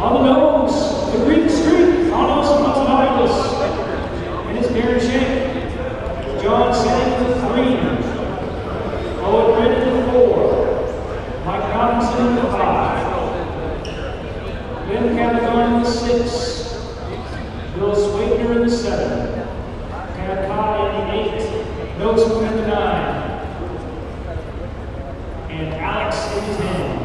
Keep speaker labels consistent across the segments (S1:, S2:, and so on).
S1: On the nose, the Greek Street, Carlos Montanopoulos. And it's Darren Shank. John Sang with three. Owen Brennan four. Mike Robinson with five. Ben Cavaghan with six. Bill Sweetner in the seven. Pat Kai in the eight. Smith in the nine. And Alex in the ten.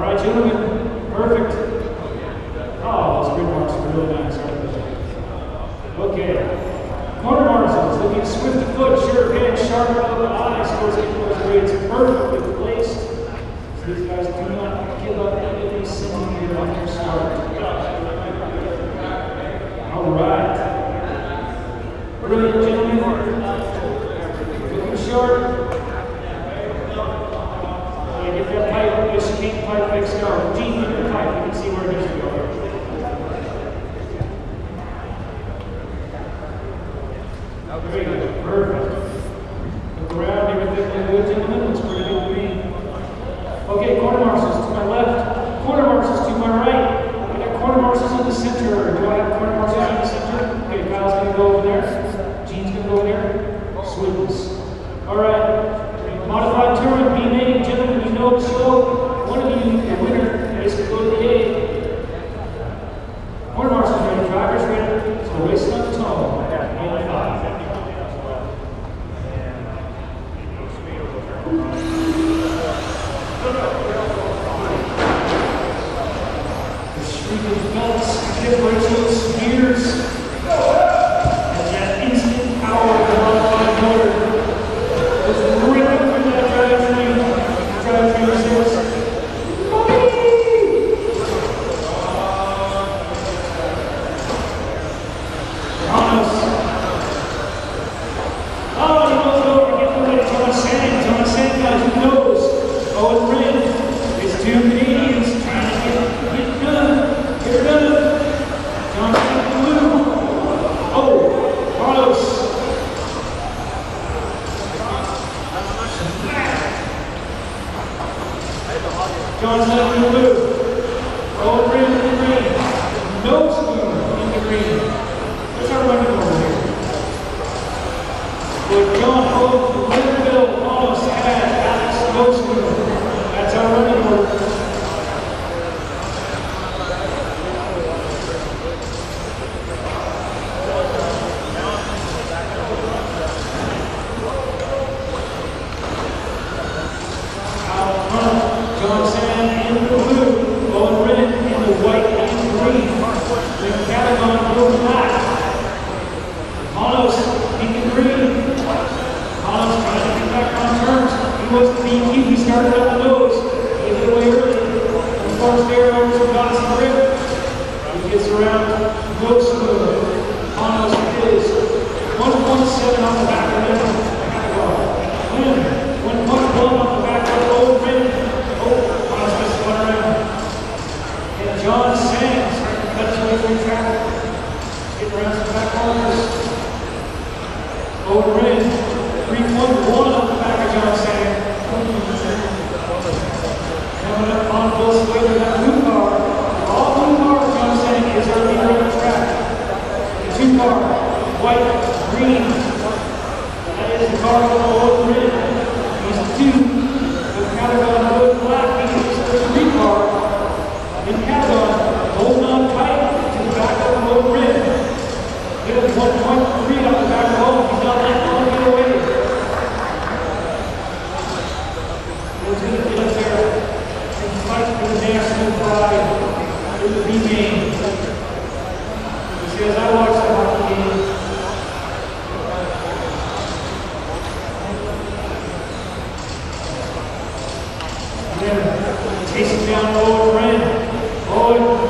S1: All right, gentlemen, perfect. Oh, those grid marks are really nice, aren't they? Okay. Corner margins, looking swift of foot, sure hand, sharp of the eye, scores equals grades perfectly placed. So these guys do not give up any centimeter on their start. All right. Brilliant, gentlemen. Looking sharp. Yeah, get that pipe, yes, you keep the pipe fixed now. Gene, get the pipe, you can see where it needs to go. Very good, perfect. Look around, everything good, gentlemen, looks pretty good to me. Okay, corner marshals to my left, corner marshals to my right. I got corner marshals in the center. Do I have corner marshals in the center? Okay, Kyle's gonna go over there. Gene's gonna go over there. Sweetness. All right. Modified tournament being made, gentlemen, you know the show. One of you, the winner, is to go to the A. Corner marshals ready, drivers ready. So racing up the tone. And five. Shrieking belts, gears, and that instant power of the modified motor was ripping through that. Oh, he goes over, gets to John Sand. John Sand, guys, who knows? Owen Rin is two Canadians trying to get, get done. Get her done. John Sand blue. Oh, Carlos. In the green. No spoon over here? John Hope, Linderville, Carlos, and Alex. That's our running order. Out front, John Sand in the blue, Owen Red in the white and green. Then Catagon blue and black. Carlos in the green. Carlos trying to get back on terms. He wants to be He started on the nose. He hit away early. Of course, there over to Dawson River. He gets around no smooth. Carlos is 1.7 on the back of him. Win. 1.1 on the back of Old Rim. Oh, Carlos missed one around. And John Sands starting to cut his way traffic. Getting around some back corners. Over in, 3.1 on the back of John Sand. Coming up on Bill Slater, that blue car. All blue cars, John Sand is our leader on the track. The two car, white, green. That is the car for Old Ridge. He's two. The Catagon blue, black, he's the three car. In Catagon, holding on tight to the back of the Old Ridge. He has 1.3 on the back of home. He's not letting one get away. He's going to get up there and fight for the national pride in the B Owen,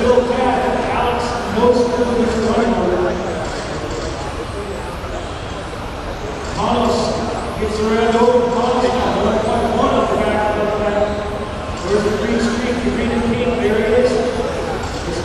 S1: Alex Moster. Connors gets around over Connors on the back of the green streak? The green and pink, there it is.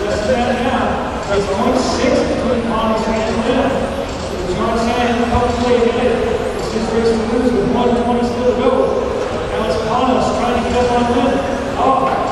S1: Less than that now. That's one sixth Connors and Lynn. John Sand comes. It's just race to lose with 120 still to Connors trying to get up on Lynn. Oh,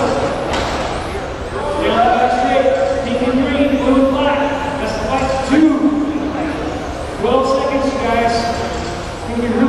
S1: Thank you.